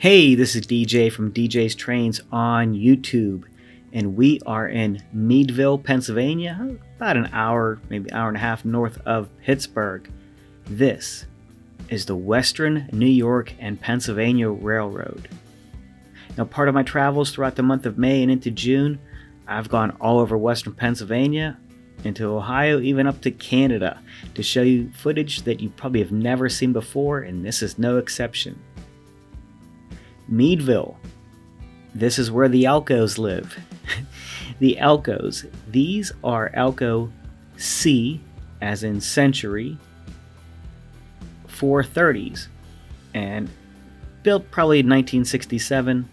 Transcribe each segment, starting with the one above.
Hey, this is DJ from DJ's Trains on YouTube, and we are in Meadville, Pennsylvania, about an hour, maybe hour and a half north of Pittsburgh. This is the Western New York and Pennsylvania Railroad. Now, part of my travels throughout the month of May and into June, I've gone all over Western Pennsylvania, into Ohio, even up to Canada, to show you footage that you probably have never seen before, and this is no exception. Meadville. This is where the Alcos live. the Alcos. These are Alco C, as in century, 430s, and built probably in 1967.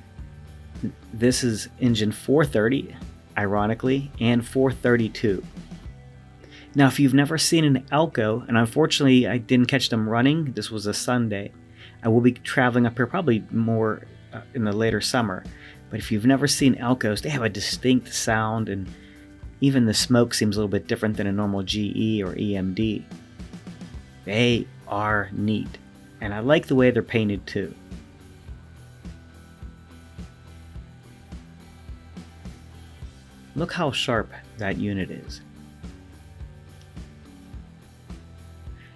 This is engine 430, ironically, and 432. Now, if you've never seen an Alco, and unfortunately I didn't catch them running, this was a Sunday I will be traveling up here probably more uh, in the later summer. But if you've never seen Alcos, they have a distinct sound, and even the smoke seems a little bit different than a normal GE or EMD. They are neat, and I like the way they're painted too. Look how sharp that unit is.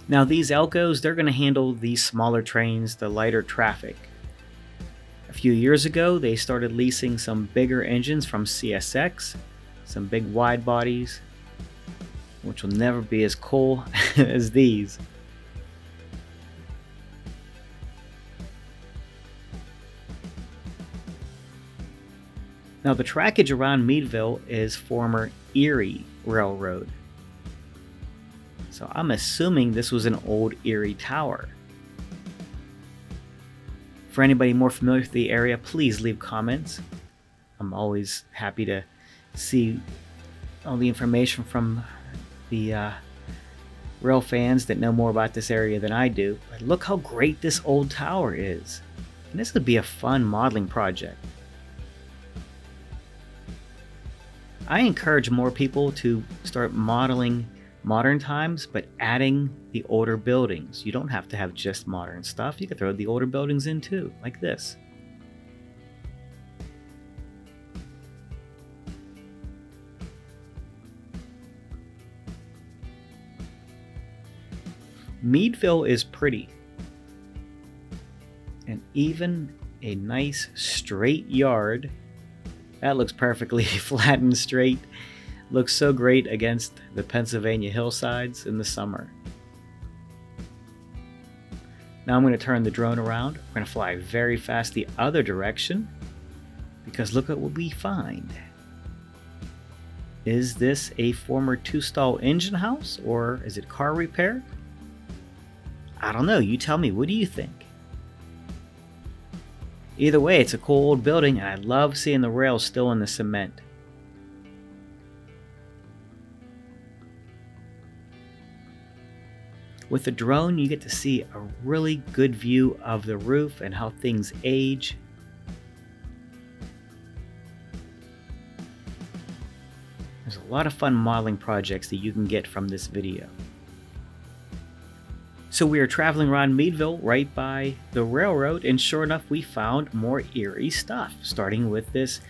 Now these Alcos, they're going to handle these smaller trains, the lighter traffic. A few years ago, they started leasing some bigger engines from CSX, some big wide bodies, which will never be as cool as these. Now the trackage around Meadville is former Erie Railroad. So I'm assuming this was an old Erie tower. For anybody more familiar with the area, please leave comments. I'm always happy to see all the information from the uh, rail fans that know more about this area than I do. But look how great this old tower is. And this would be a fun modeling project. I encourage more people to start modeling modern times, but adding the older buildings. You don't have to have just modern stuff. You can throw the older buildings in too, like this. Meadville is pretty. And even a nice straight yard. That looks perfectly flat and straight looks so great against the Pennsylvania hillsides in the summer. Now I'm going to turn the drone around. We're going to fly very fast the other direction because look at what we find. Is this a former two-stall engine house or is it car repair? I don't know. You tell me. What do you think? Either way, it's a cool old building and I love seeing the rails still in the cement. With the drone, you get to see a really good view of the roof and how things age. There's a lot of fun modeling projects that you can get from this video. So we are traveling around Meadville right by the railroad and sure enough we found more Erie stuff starting with this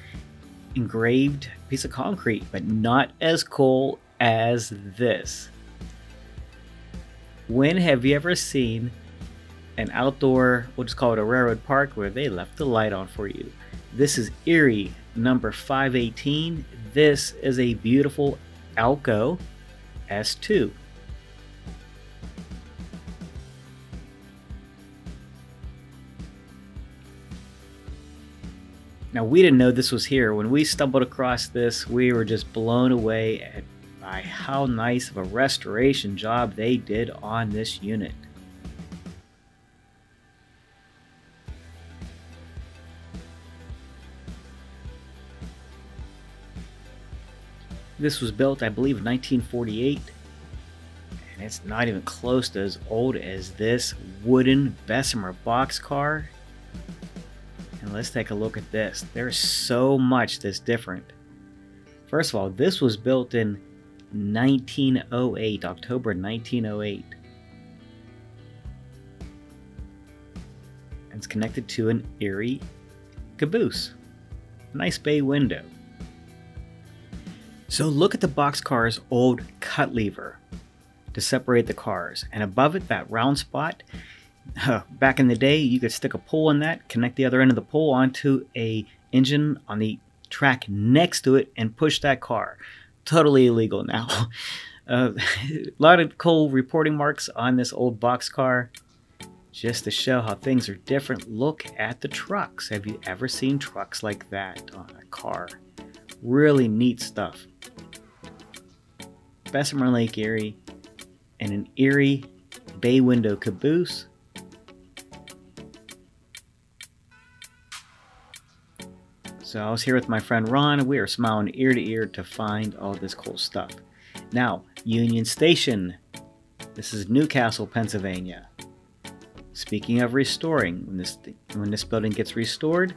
engraved piece of concrete but not as cool as this. When have you ever seen an outdoor, we'll just call it a railroad park, where they left the light on for you? This is Erie number 518. This is a beautiful Alco S2. Now, we didn't know this was here. When we stumbled across this, we were just blown away at by how nice of a restoration job they did on this unit. This was built, I believe, in 1948, and it's not even close to as old as this wooden Bessemer boxcar. And let's take a look at this. There's so much that's different. First of all, this was built in 1908, October 1908. And It's connected to an Erie caboose. Nice bay window. So look at the boxcar's old cut lever to separate the cars, and above it, that round spot. back in the day, you could stick a pole in that, connect the other end of the pole onto a engine on the track next to it, and push that car. Totally illegal now. Uh, a lot of cool reporting marks on this old boxcar just to show how things are different. Look at the trucks. Have you ever seen trucks like that on a car? Really neat stuff. Bessemer Lake Erie and an Erie bay window caboose. So I was here with my friend Ron, and we are smiling ear to ear to find all this cool stuff. Now, Union Station. This is New Castle, Pennsylvania. Speaking of restoring, when this when this building gets restored,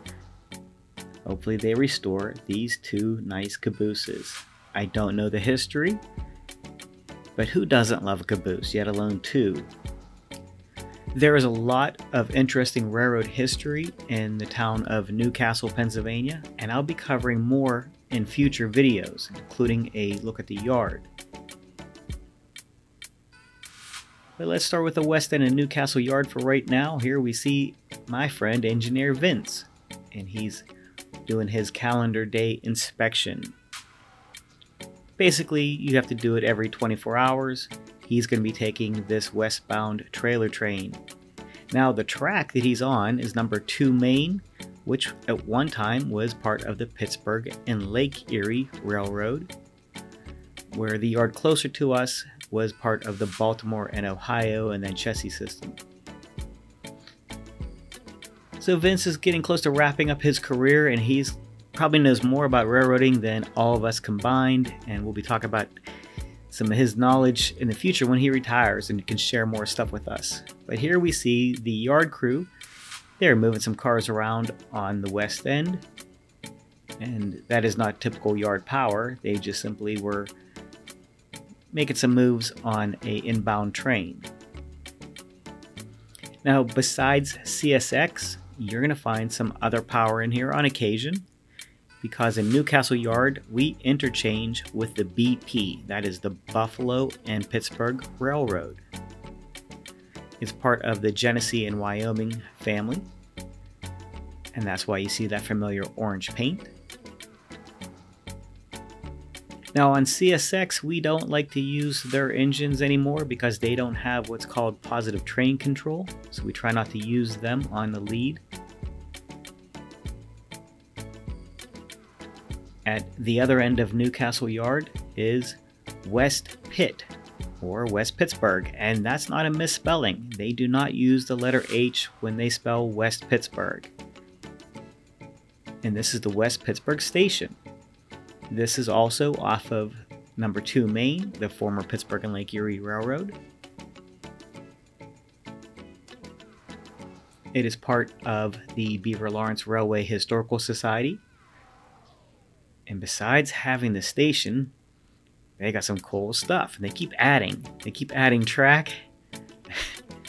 hopefully they restore these two nice cabooses. I don't know the history, but who doesn't love a caboose, yet alone two? There is a lot of interesting railroad history in the town of New Castle, Pennsylvania, and I'll be covering more in future videos, including a look at the yard. But let's start with the West End and New Castle Yard for right now. Here we see my friend Engineer Vince, and he's doing his calendar day inspection. Basically, you have to do it every 24 hours. He's going to be taking this westbound trailer train. Now, the track that he's on is number 2 Main, which at one time was part of the Pittsburgh and Lake Erie Railroad, where the yard closer to us was part of the Baltimore and Ohio and then Chessie system. So Vince is getting close to wrapping up his career and he's probably knows more about railroading than all of us combined and we'll be talking about some of his knowledge in the future when he retires and can share more stuff with us. But here we see the yard crew. They're moving some cars around on the west end. And that is not typical yard power. They just simply were making some moves on a inbound train. Now, besides CSX, you're going to find some other power in here on occasion because in New Castle Yard, we interchange with the BP, that is the Buffalo and Pittsburgh Railroad. It's part of the Genesee and Wyoming family, and that's why you see that familiar orange paint. Now on CSX, we don't like to use their engines anymore because they don't have what's called positive train control, so we try not to use them on the lead. At the other end of New Castle Yard is West Pitt, or West Pittsburgh, and that's not a misspelling. They do not use the letter H when they spell West Pittsburgh. And this is the West Pittsburgh Station. This is also off of number 2 Main, the former Pittsburgh and Lake Erie Railroad. It is part of the Beaver Lawrence Railway Historical Society. And besides having the station, they got some cool stuff. And they keep adding. They keep adding track. it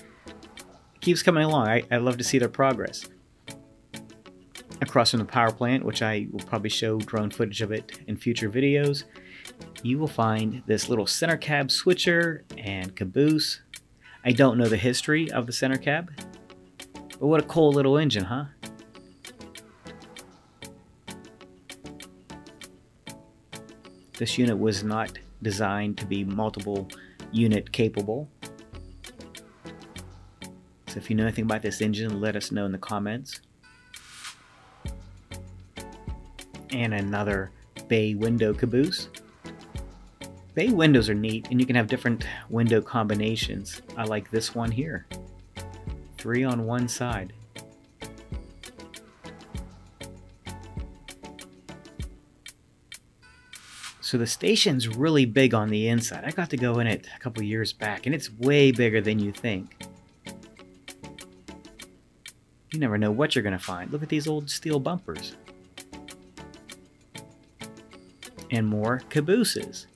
keeps coming along. I, I love to see their progress across from the power plant, which I will probably show drone footage of it in future videos, you will find this little center cab switcher and caboose. I don't know the history of the center cab, but what a cool little engine, huh? This unit was not designed to be multiple unit capable. So if you know anything about this engine, let us know in the comments. and another bay window caboose. Bay windows are neat and you can have different window combinations. I like this one here. Three on one side. So the station's really big on the inside. I got to go in it a couple years back and it's way bigger than you think. You never know what you're going to find. Look at these old steel bumpers. and more cabooses.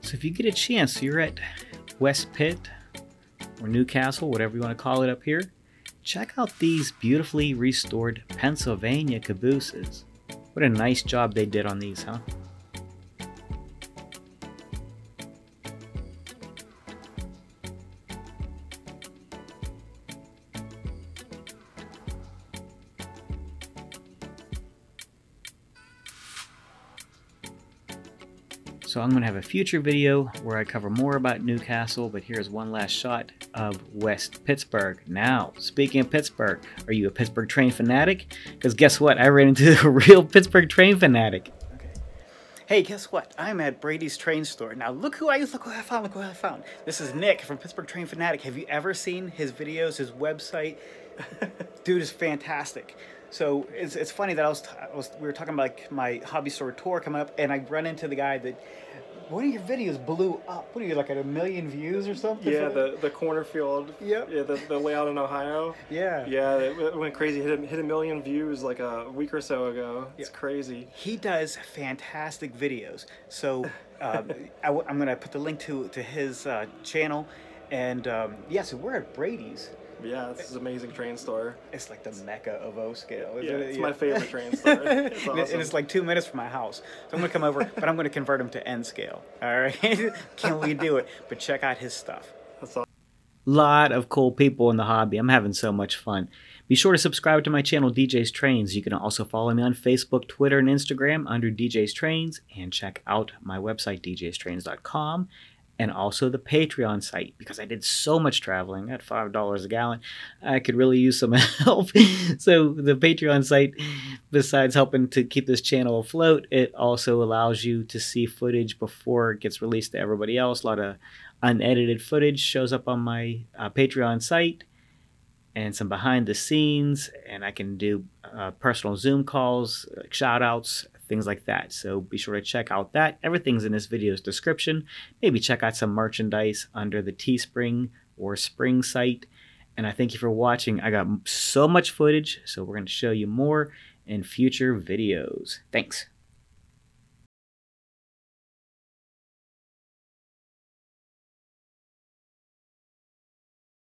So if you get a chance, you're at West Pitt or New Castle, whatever you want to call it up here, check out these beautifully restored Pennsylvania cabooses. What a nice job they did on these, huh? So I'm going to have a future video where I cover more about New Castle, but here's one last shot of West Pittsburgh. Now, speaking of Pittsburgh, are you a Pittsburgh train fanatic? Because guess what? I ran into a real Pittsburgh train fanatic. Okay. Hey, guess what? I'm at Brady's Train Store. Now look who I look who I found, look who I found. This is Nick from Pittsburgh Train Fanatic. Have you ever seen his videos, his website? Dude is fantastic. So it's, it's funny that I was, I was we were talking about like my hobby store tour coming up, and I run into the guy that one of your videos blew up. What are you like at a million views or something? Yeah, the the cornfield. Yep. Yeah, the, the layout in Ohio. Yeah. Yeah, it went crazy. Hit a, hit a million views like a week or so ago. It's yeah. crazy. He does fantastic videos. So um, I, am gonna put the link to to his uh, channel, and um, yeah, so we're at Brady's. Yeah, this is amazing train store. It's like the mecca of O scale. Yeah, it? it's yeah. my favorite train store. It's awesome. and it's like two minutes from my house. So I'm gonna come over, but I'm gonna convert him to N scale. All right, can we do it? But check out his stuff. That's awesome. Lot of cool people in the hobby. I'm having so much fun. Be sure to subscribe to my channel, DJ's Trains. You can also follow me on Facebook, Twitter, and Instagram under DJ's Trains, and check out my website, djstrains.com and also the Patreon site because I did so much traveling at $5 a gallon. I could really use some help. so, the Patreon site, besides helping to keep this channel afloat, it also allows you to see footage before it gets released to everybody else. A lot of unedited footage shows up on my uh, Patreon site and some behind the scenes, and I can do uh, personal Zoom calls, like shout outs, things like that. So be sure to check out that. Everything's in this video's description. Maybe check out some merchandise under the Teespring or Spring site. And I thank you for watching. I got so much footage, so we're going to show you more in future videos. Thanks.